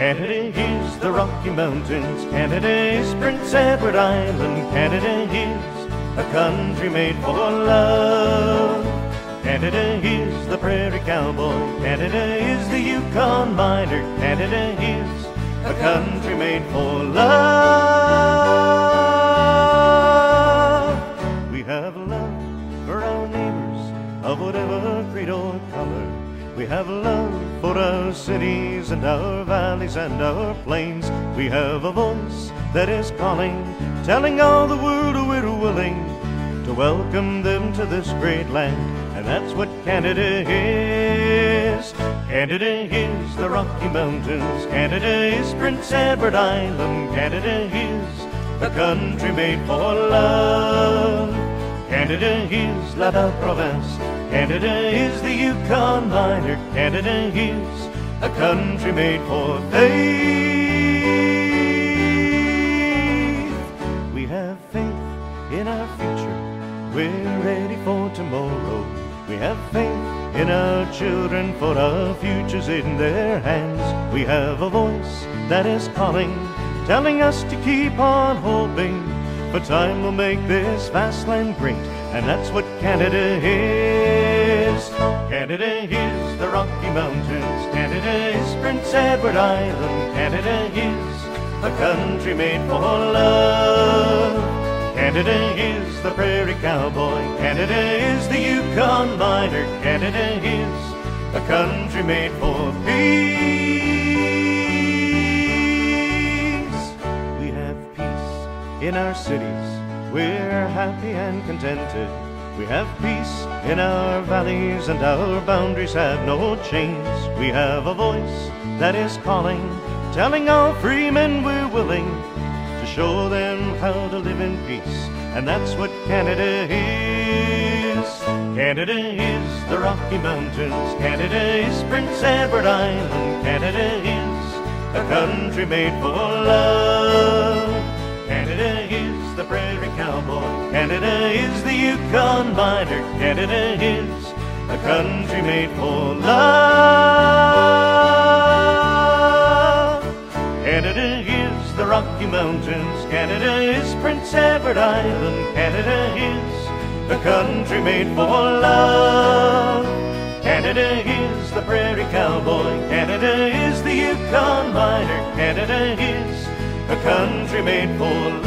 Rocky Mountains. Canada is Prince Edward Island. Canada is a country made for love. Canada is the prairie cowboy. Canada is the Yukon miner. Canada is a country made for love. We have love for our neighbors of whatever creed or color. We have love for our cities and our valleys and our plains. We have a voice that is calling, telling all the world we're willing to welcome them to this great land. And that's what Canada is. Canada is the Rocky Mountains. Canada is Prince Edward Island. Canada is the country made for love. Canada is La Belle Province. Canada is the Yukon miner. Canada is a country made for faith. We have faith in our future. We're ready for tomorrow. We have faith in our children, for our future's in their hands. We have a voice that is calling, telling us to keep on hoping. For time will make this vast land great, and that's what Canada is. Canada is the Rocky Mountains. Canada is Prince Edward Island. Canada is a country made for love. Canada is the prairie cowboy. Canada is the Yukon miner. Canada is a country made for peace. In our cities. We're happy and contented. We have peace in our valleys and our boundaries have no chains. We have a voice that is calling, telling all free men we're willing to show them how to live in peace. And that's what Canada is. Canada is the Rocky Mountains. Canada is Prince Edward Island. Canada is a country made for love. Canada is the Yukon miner. Canada is a country made for love. Canada is the Rocky Mountains. Canada is Prince Edward Island. Canada is a country made for love. Canada is the prairie cowboy. Canada is the Yukon miner. Canada is a country made for love.